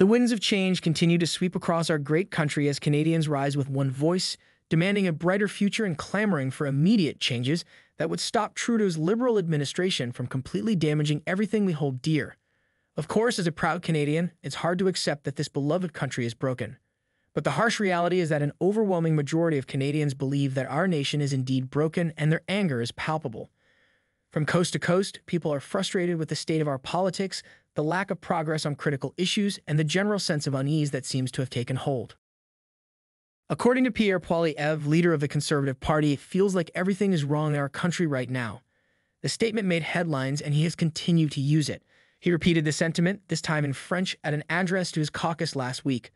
The winds of change continue to sweep across our great country as Canadians rise with one voice, demanding a brighter future and clamoring for immediate changes that would stop Trudeau's Liberal administration from completely damaging everything we hold dear. Of course, as a proud Canadian, it's hard to accept that this beloved country is broken. But the harsh reality is that an overwhelming majority of Canadians believe that our nation is indeed broken and their anger is palpable. From coast to coast, people are frustrated with the state of our politics, the lack of progress on critical issues, and the general sense of unease that seems to have taken hold. According to Pierre Poilievre, leader of the Conservative Party, it feels like everything is wrong in our country right now. The statement made headlines, and he has continued to use it. He repeated the sentiment, this time in French, at an address to his caucus last week.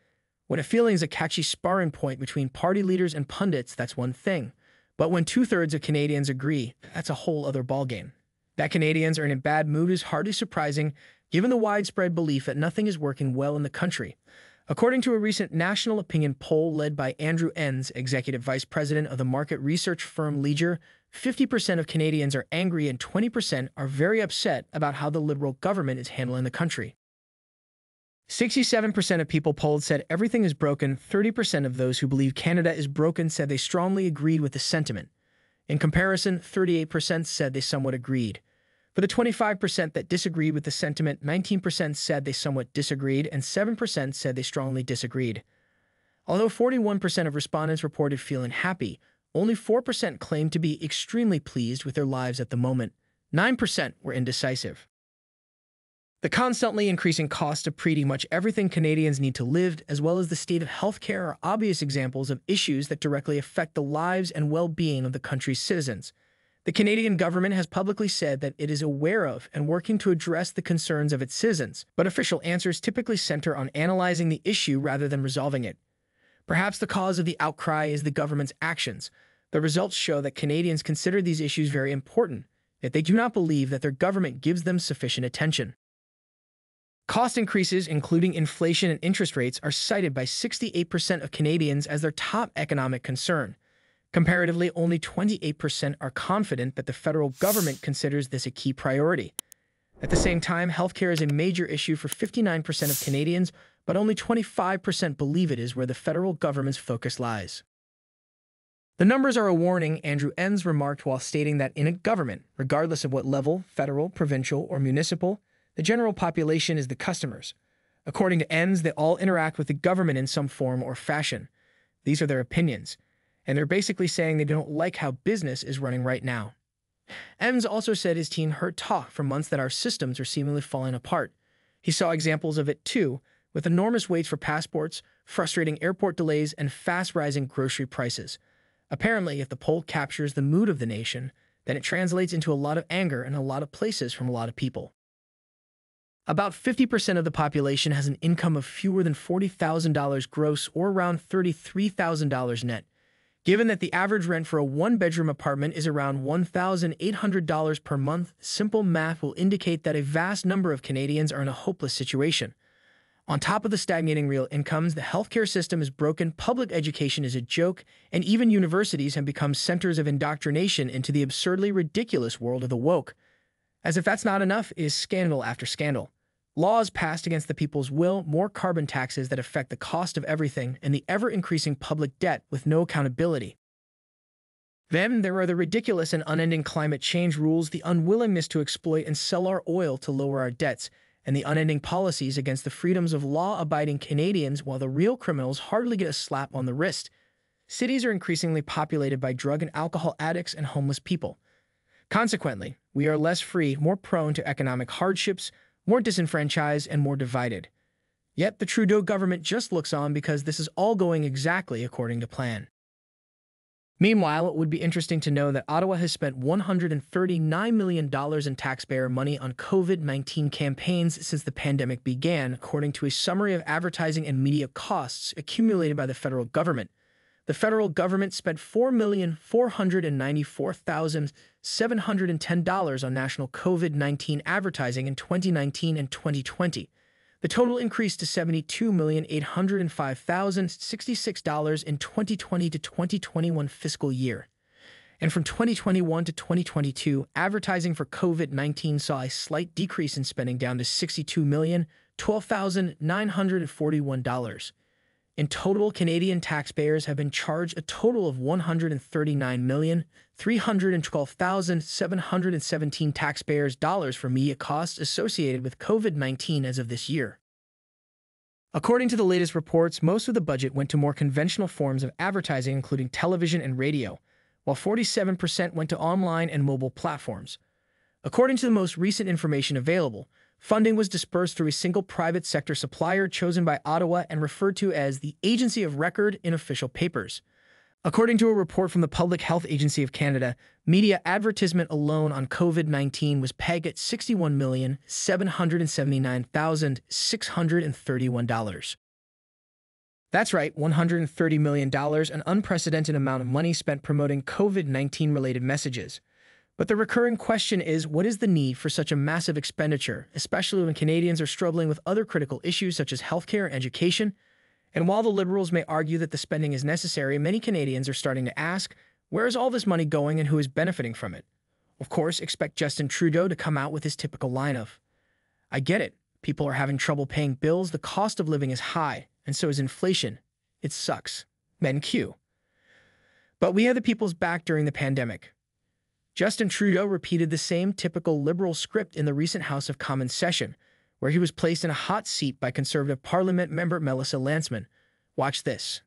When a feeling is a catchy sparring point between party leaders and pundits, that's one thing. But when two thirds of Canadians agree, that's a whole other ballgame. That Canadians are in a bad mood is hardly surprising, given the widespread belief that nothing is working well in the country. According to a recent national opinion poll led by Andrew Enns, executive vice president of the market research firm Leger, 50% of Canadians are angry and 20% are very upset about how the Liberal government is handling the country. 67% of people polled said everything is broken. 30% of those who believe Canada is broken said they strongly agreed with the sentiment. In comparison, 38% said they somewhat agreed. For the 25% that disagreed with the sentiment, 19% said they somewhat disagreed, and 7% said they strongly disagreed. Although 41% of respondents reported feeling happy, only 4% claimed to be extremely pleased with their lives at the moment. 9% were indecisive. The constantly increasing cost of pretty much everything Canadians need to live, as well as the state of healthcare, are obvious examples of issues that directly affect the lives and well being of the country's citizens. The Canadian government has publicly said that it is aware of and working to address the concerns of its citizens, but official answers typically center on analyzing the issue rather than resolving it. Perhaps the cause of the outcry is the government's actions. The results show that Canadians consider these issues very important, yet they do not believe that their government gives them sufficient attention. Cost increases, including inflation and interest rates, are cited by 68% of Canadians as their top economic concern. Comparatively, only 28% are confident that the federal government considers this a key priority. At the same time, healthcare is a major issue for 59% of Canadians, but only 25% believe it is where the federal government's focus lies. The numbers are a warning, Andrew Enns remarked while stating that in a government, regardless of what level, federal, provincial, or municipal, the general population is the customers. According to Enns, they all interact with the government in some form or fashion. These are their opinions, and they're basically saying they don't like how business is running right now. Enns also said his team heard talk for months that our systems are seemingly falling apart. He saw examples of it too, with enormous waits for passports, frustrating airport delays, and fast rising grocery prices. Apparently, if the poll captures the mood of the nation, then it translates into a lot of anger in a lot of places from a lot of people. About 50% of the population has an income of fewer than $40,000 gross or around $33,000 net. Given that the average rent for a one bedroom apartment is around $1,800 per month, simple math will indicate that a vast number of Canadians are in a hopeless situation. On top of the stagnating real incomes, the healthcare system is broken, public education is a joke, and even universities have become centers of indoctrination into the absurdly ridiculous world of the woke. As if that's not enough, is scandal after scandal. Laws passed against the people's will, more carbon taxes that affect the cost of everything, and the ever increasing public debt with no accountability. Then there are the ridiculous and unending climate change rules, the unwillingness to exploit and sell our oil to lower our debts, and the unending policies against the freedoms of law abiding Canadians while the real criminals hardly get a slap on the wrist. Cities are increasingly populated by drug and alcohol addicts and homeless people. Consequently, we are less free, more prone to economic hardships, more disenfranchised, and more divided. Yet the Trudeau government just looks on because this is all going exactly according to plan. Meanwhile, it would be interesting to know that Ottawa has spent $139 million in taxpayer money on COVID 19 campaigns since the pandemic began, according to a summary of advertising and media costs accumulated by the federal government the federal government spent $4,494,710 on national COVID 19 advertising in 2019 and 2020. The total increased to $72,805,066 in 2020 to 2021 fiscal year. And from 2021 to 2022, advertising for COVID 19 saw a slight decrease in spending down to $62 million $12,941. In total, Canadian taxpayers have been charged a total of 139,312,717 taxpayers' dollars for media costs associated with COVID-19 as of this year. According to the latest reports, most of the budget went to more conventional forms of advertising, including television and radio, while 47% went to online and mobile platforms. According to the most recent information available, Funding was dispersed through a single private sector supplier chosen by Ottawa and referred to as the Agency of Record in official papers. According to a report from the Public Health Agency of Canada, media advertisement alone on COVID 19 was pegged at $61,779,631. That's right, $130 million, an unprecedented amount of money spent promoting COVID 19 related messages. But the recurring question is what is the need for such a massive expenditure, especially when Canadians are struggling with other critical issues such as healthcare and education? And while the Liberals may argue that the spending is necessary, many Canadians are starting to ask where is all this money going and who is benefiting from it? Of course, expect Justin Trudeau to come out with his typical line of I get it. People are having trouble paying bills, the cost of living is high, and so is inflation. It sucks. Men Q. But we had the people's back during the pandemic. Justin Trudeau repeated the same typical liberal script in the recent House of Commons session, where he was placed in a hot seat by Conservative Parliament member Melissa Lantsman. Watch this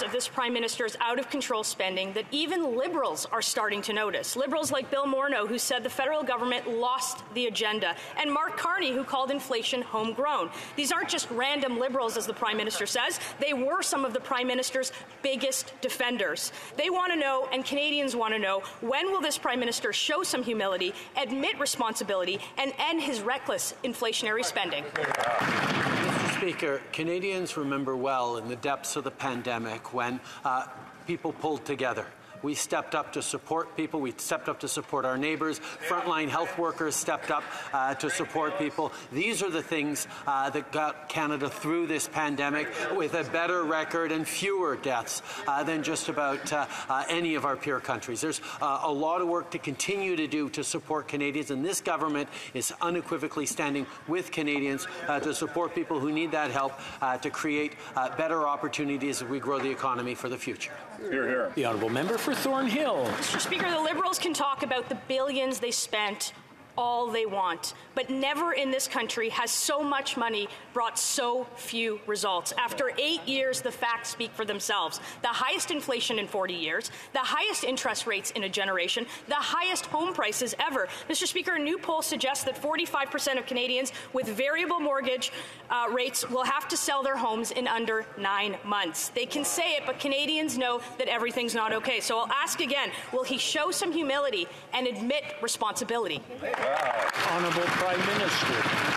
of this prime minister's out of control spending that even liberals are starting to notice. Liberals like Bill Morneau, who said the federal government lost the agenda, and Mark Carney, who called inflation homegrown. These aren't just random liberals, as the prime minister says. They were some of the prime minister's biggest defenders. They want to know, and Canadians want to know, when will this prime minister show some humility, admit responsibility, and end his reckless inflationary spending? Mr. Speaker, Canadians remember well in the depths of the pandemic when uh, people pulled together we stepped up to support people. We stepped up to support our neighbors. Frontline health workers stepped up uh, to support people. These are the things uh, that got Canada through this pandemic with a better record and fewer deaths uh, than just about uh, uh, any of our peer countries. There's uh, a lot of work to continue to do to support Canadians, and this government is unequivocally standing with Canadians to support people who need that help to create better opportunities as we grow the economy for the future. Hear, hear. The honourable member for Thornhill. Mr. Speaker, the Liberals can talk about the billions they spent all they want. But never in this country has so much money brought so few results. After eight years, the facts speak for themselves. The highest inflation in 40 years, the highest interest rates in a generation, the highest home prices ever. Mr. Speaker, a new poll suggests that 45% of Canadians with variable mortgage uh, rates will have to sell their homes in under nine months. They can say it, but Canadians know that everything's not okay. So I'll ask again will he show some humility and admit responsibility? Wow. Honourable Prime Minister.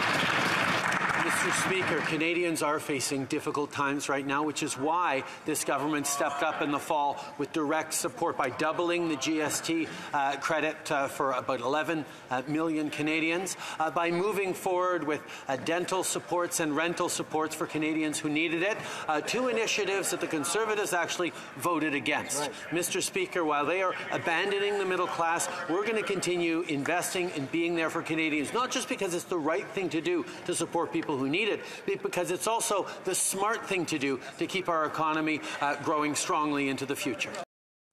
Mr. Speaker, Canadians are facing difficult times right now, which is why this government stepped up in the fall with direct support by doubling the GST uh, credit uh, for about 11 uh, million Canadians, uh, by moving forward with uh, dental supports and rental supports for Canadians who needed it, uh, two initiatives that the Conservatives actually voted against. Right. Mr. Speaker, while they are abandoning the middle class, we're going to continue investing and being there for Canadians, not just because it's the right thing to do to support people people who need it, because it's also the smart thing to do to keep our economy uh, growing strongly into the future.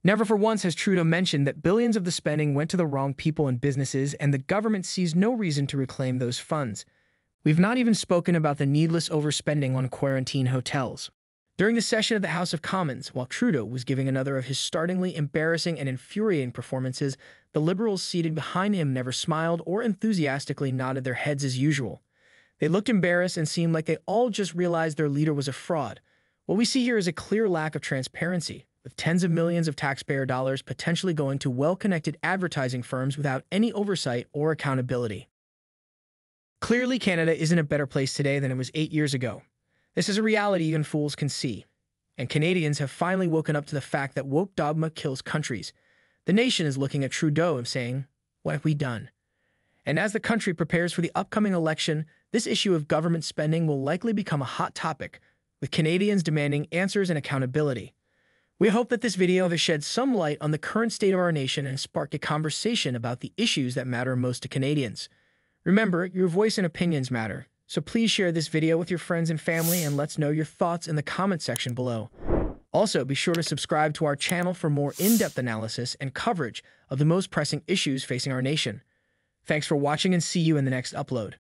Never for once has Trudeau mentioned that billions of the spending went to the wrong people and businesses, and the government sees no reason to reclaim those funds. We've not even spoken about the needless overspending on quarantine hotels. During the session of the House of Commons, while Trudeau was giving another of his startlingly embarrassing and infuriating performances, the Liberals seated behind him never smiled or enthusiastically nodded their heads as usual. They looked embarrassed and seemed like they all just realized their leader was a fraud. What we see here is a clear lack of transparency, with tens of millions of taxpayer dollars potentially going to well connected advertising firms without any oversight or accountability. Clearly, Canada isn't a better place today than it was eight years ago. This is a reality even fools can see. And Canadians have finally woken up to the fact that woke dogma kills countries. The nation is looking at Trudeau and saying, What have we done? And as the country prepares for the upcoming election, this issue of government spending will likely become a hot topic, with Canadians demanding answers and accountability. We hope that this video has shed some light on the current state of our nation and sparked a conversation about the issues that matter most to Canadians. Remember, your voice and opinions matter, So please share this video with your friends and family and let's know your thoughts in the comment section below. Also, be sure to subscribe to our channel for more in-depth analysis and coverage of the most pressing issues facing our nation. Thanks for watching and see you in the next upload.